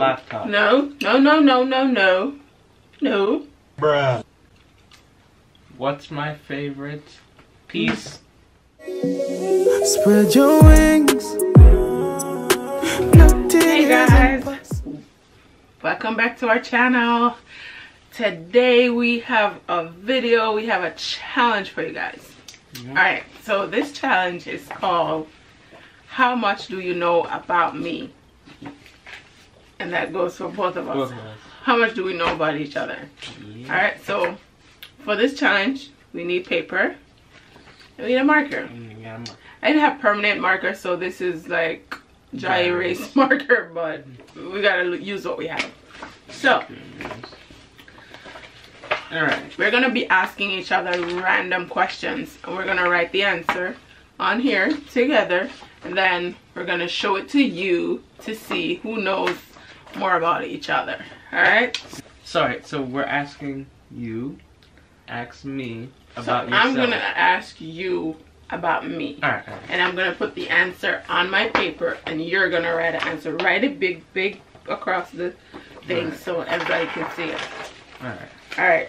laptop. No, no, no, no, no, no. No. Bruh. What's my favorite piece? Spread your wings. Hey guys, welcome back to our channel. Today we have a video, we have a challenge for you guys. Alright, so this challenge is called How Much Do You Know About Me? And that goes for both of us. Both of us. How much do we know about each other? Yeah. Alright, so for this challenge, we need paper. We need a marker. Mm, yeah, I'm- I didn't have permanent marker, so this is like dry Dry erase marker, but we gotta use what we have. So, Alright. we're gonna be asking each other random questions, and we're gonna write the answer on here together, and then we're gonna show it to you to see who knows more about each other. Alright? Sorry, so we're asking you, ask me So about yourself. I'm gonna ask you about me. Alright, and I'm gonna put the answer on my paper and you're gonna write an answer. Write it big, big across the thing Alright. so everybody can see it. Alright. Alright.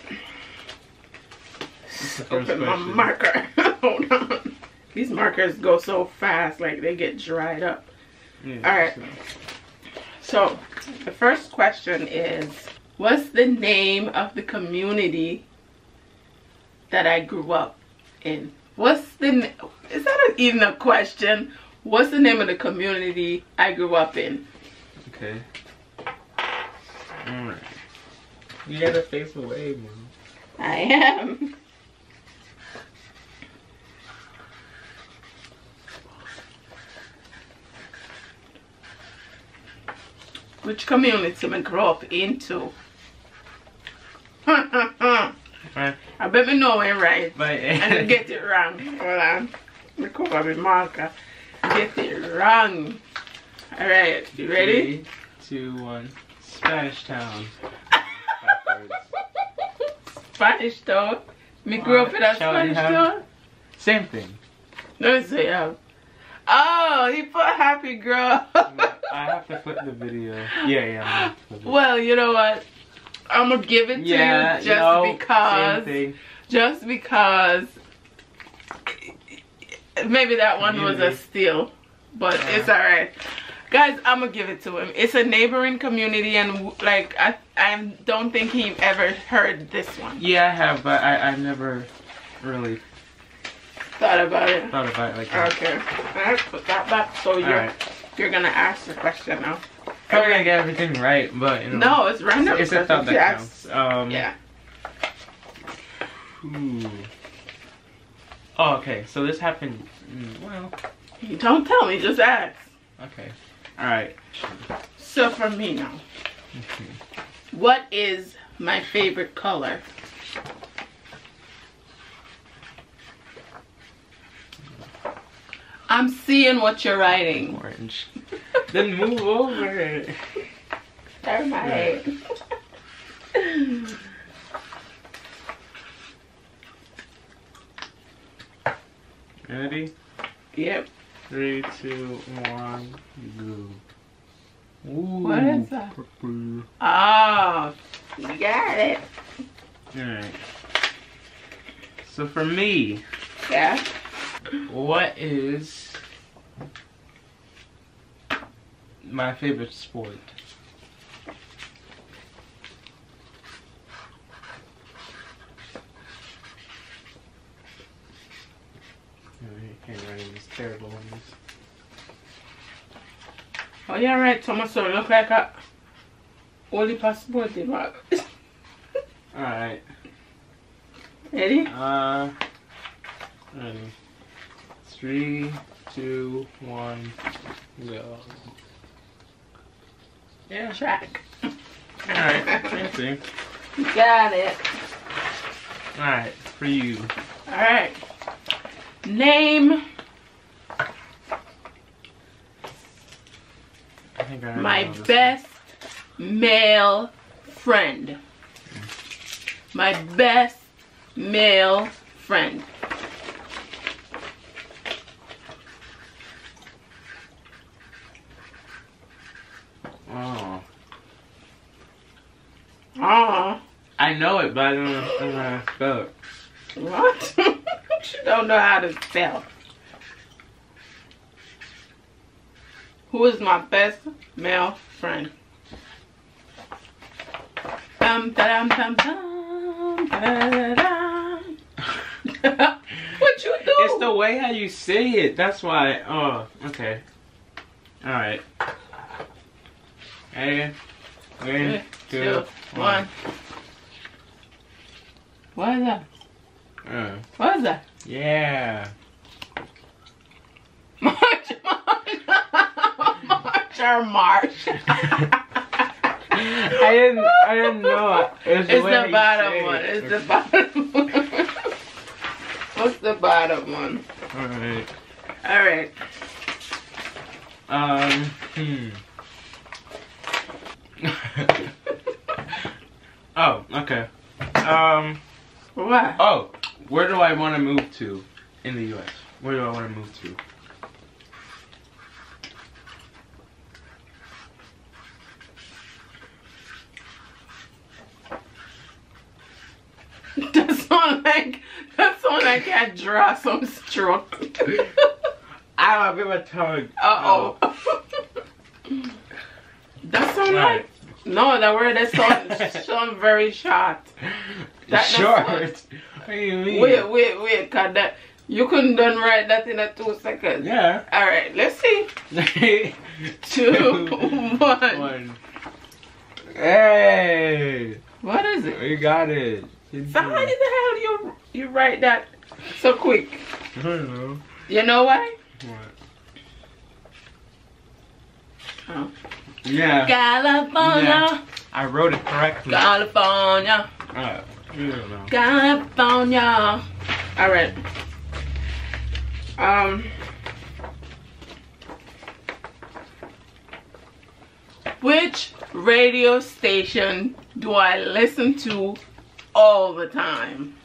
What's the first Open my question? marker. Hold on. These markers go so fast, like they get dried up. Yeah, Alright. so- So, the first question is What's the name of the community that I grew up in? What's the is that even a question? What's the name of the community I grew up in? Okay. Alright. You gotta face away, man. I am. Which community I grow up into? I bet me know it right. But And I get it wrong. Hold on. Recover my marker. Get it wrong. Alright, you ready? Three, two, one. Spanish Town. Spanish town. Me grew up in a Spanish town. Same thing. Let me see. Oh, he put happy girl. I have to flip the video. Yeah, yeah. I'm gonna flip it. well, you know what? I'm gonna give it to yeah, you just no, because. Same thing. Just because. Maybe that one was a steal, but Yeah. it's alright. Guys, I'm gonna give it to him. It's a neighboring community, and like I, I don't think he ever heard this one. Yeah, I have, but I, I never really Thought about it. thought about it like that. Okay, let's put that back. So you're Alright. you're gonna ask the question now. Probably gonna get everything right, but you know. No, it's random. It's a thought that counts. Um, Yeah. Ooh. Oh, okay. So this happened. mm, Well, Don't tell me, just ask. okay. All right. So for me now, what is my favorite color? I'm seeing what you're writing. Orange. then move over. Turn my head. Ready? yep. Three, two, one, go. Ooh, What is that? purple. Oh, you got it. All right. So for me, Yeah. What is my favorite sport? Handwriting is terrible on this. Oh, yeah, right. Thomas, so look like a only passport, mark. Alright. Ready? Uh, ready. Three, two, one, go. Yeah. Track. Alright, same thing. You got it. Alright, for you. All right. Name I think I my best male friend. My best male friend. one. Oh. Ah. I know it, but I don't know, I don't know how to spell it. What? you don't know how to spell. Who is my best male friend? Dum dum dum dum dum. what you do? It's the way how you say it. That's why. Oh, okay. All right. Hey, three, two, one. What is that? Uh, What is that? yeah. March, March, March or March. I didn't. I didn't know. It It's way the bottom one. It's the bottom one. What's the bottom one? All right. All right. Um. Hmm. oh. Okay. Um. What? Oh. Where do I want to move to in the U.S.? Where do I want to move to? That's sound like that sound like I can't draw some stroke. I don't bit my tongue. Uh oh. that sound Right. like no. That word that sound sound very short. That- Short. What do you mean? Wait, wait, wait. Cause that you couldn't done write that in a two seconds. Yeah. All right. Let's see. Two, one. One. Hey, What is it? You got it. You So how in the hell you you write that so quick? I don't know. You know why? What? Oh. Yeah, California, Yeah. I wrote it correctly. California, Uh, you don't know. California. All right. Um. Which radio station do I listen to all the time?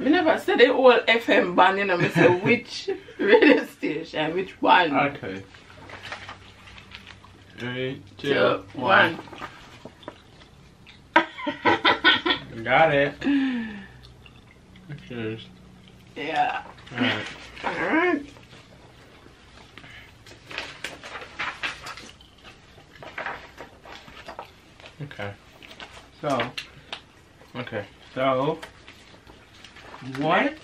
Me never said the whole FM band, you know. Me say which radio station, which one? Okay. Three, two, Two, one. Got it. Cheers. yeah. Alright. Alright. Okay. So. Okay. So. What?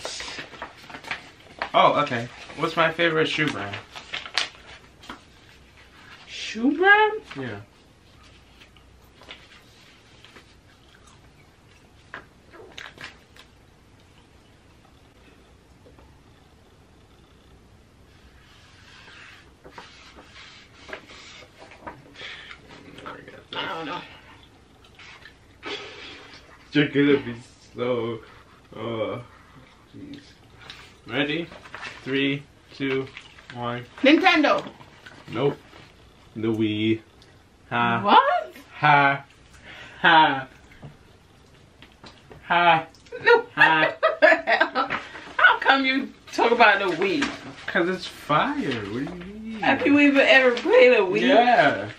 Oh, okay. What's my favorite shoe brand? Shoe brand? Yeah. I don't know. You're gonna be so. Oh. Jeez. Ready? Three, two, one. Nintendo. Nope. The Wii. Ha. What? Ha. Ha. Ha. No. Hi. How come you talk about the Wii? Cause it's fire. What do you mean? Have you even ever played a Wii? Yeah.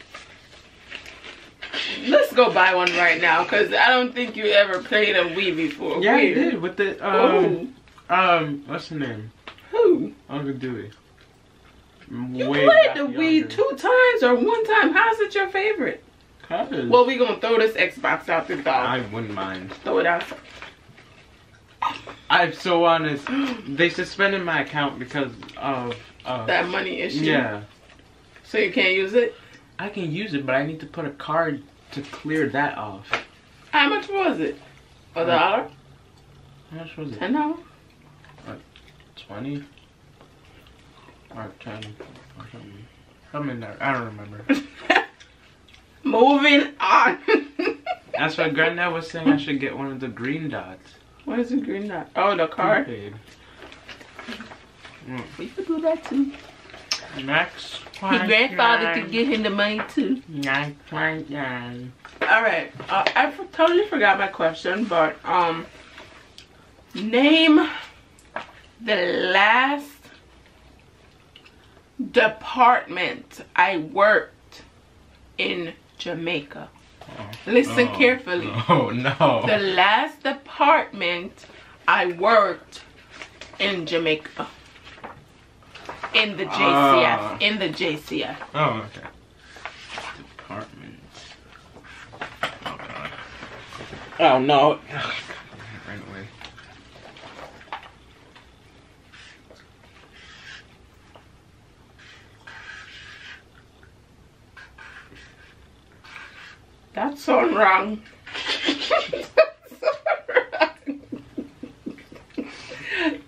Let's go buy one right now, cause I don't think you ever played a Wii before. Yeah, I did with the um? Um what's the name? Who? Uncle Dewey. You Way played the Wii younger. two times or one time. How's it your favorite? Cause Well, we gonna throw this Xbox out the door. I wouldn't mind. Throw it out. I'm so honest. They suspended my account because of uh That money issue. yeah. So you can't use it. I can use it, but I need to put a card to clear that off. How much was it? A dollar? How much was it? Ten dollars? Twenty or ten or something. Something there. I don't remember. Moving on. That's what Granddad was saying. I should get one of the green dots. what is the green dot? Oh, the card. Prepaid. Mm. We could do that too. Next His grandfather could get him the money too. Next question. All right, uh, I totally forgot my question, but um, name the last department I worked in Jamaica. Listen Oh, carefully. Oh no. The last department I worked in Jamaica. In the JCF. Ah. In the JCF. Oh, okay. Department. Oh god. Oh no. Right away. That's so wrong.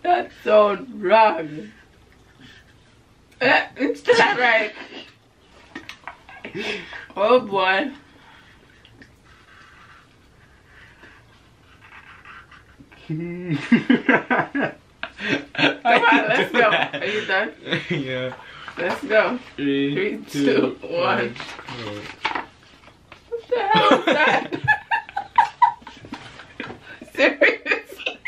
That's so wrong. Uh, It's not right. Oh boy. Come on, let's go. Are you done? yeah. Let's go. Three, Three, two, two, one. one. What the hell is that? Seriously?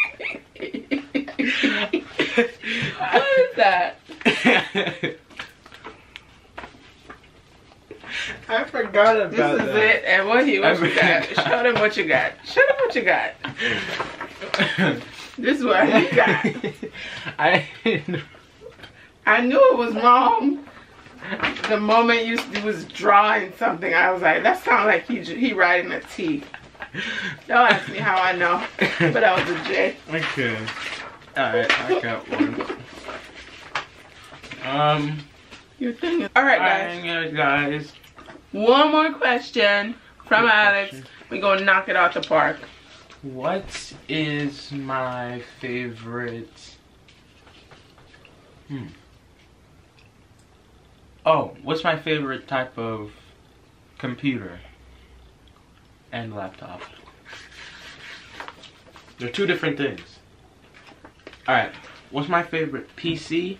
what is that? I forgot about that. This is that. it. And what he what I you got? Show them what you got. Show them what you got. This is what you got. I I knew it was wrong. The moment you was drawing something, I was like, that sounds like he he writing a T. Don't ask me how I know, but that was a J. Okay. Alright, I got one. Um, Your thing is all right, guys. alright, guys. One more question from Good Alex. question. We gonna knock it out the park. What is my favorite? Hmm. Oh, what's my favorite type of computer and laptop? They're two different things. Alright, what's my favorite PC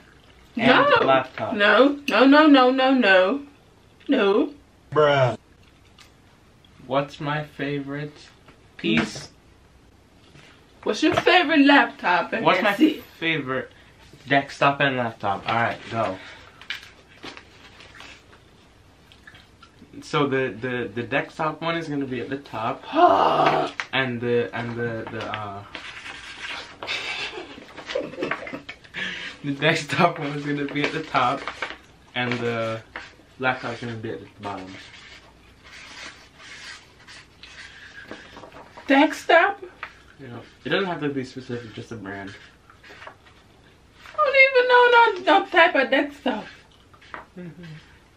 and no. laptop? No, no, no, no, no, no, no. Bruh. What's my favorite piece? What's your favorite laptop? and What's my favorite desktop and laptop? Alright, go. So the, the, the desktop one is gonna be at the top and the and the the uh the desktop one is gonna be at the top and the laptop is gonna be at the bottom. Desktop? You know, it doesn't have to be specific, just a brand. I don't even know no, no type of desktop. I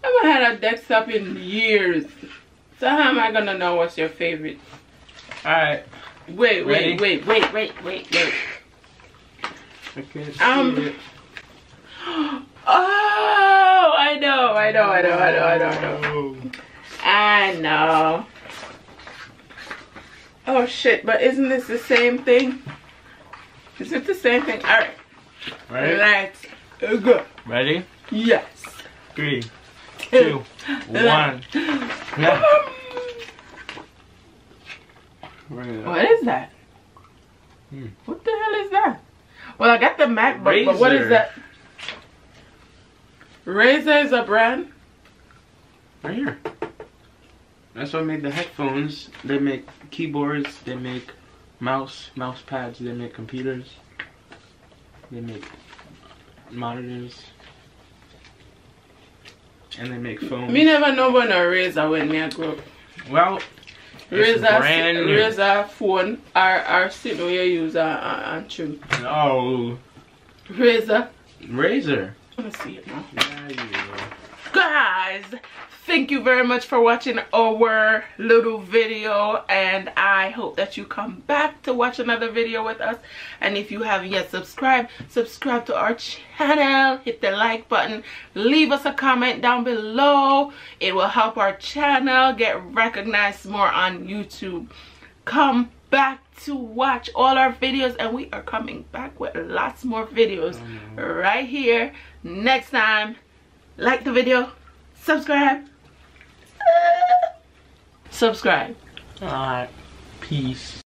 haven't had a desktop in years. So how am I gonna know what's your favorite? Alright, Wait, Ready? wait, wait, wait, wait, wait, wait. I can't Um, see it. Oh, I know, I know, I know, I know, I know, I know. Oh. I know. Oh shit, but isn't this the same thing? Is it the same thing? Alright. Right? Let's go. Ready? Yes. Three, two, one. Yeah. Bring it up. What is that? Hmm. What the hell is that? Well, I got the Mac, but, but what is that? Razer is a brand? Right here. That's what made the headphones. They make keyboards. They make mouse, mouse pads. They make computers. They make monitors. And they make phones. Me never know about a razor when me I grow well, razor, brand new. Razer phone are are sitting where you use on true. Oh, Razer. Razor. Let me see it now. Yeah, you know. Guys thank you very much for watching our little video and i hope that you come back to watch another video with us. And if you haven't yet subscribed subscribe to our channel hit the like button leave us a comment down below. It will help our channel get recognized more on youtube. Come back to watch all our videos and we are coming back with lots more videos mm-hmm. right here next time like the video subscribe subscribe Alright. Peace.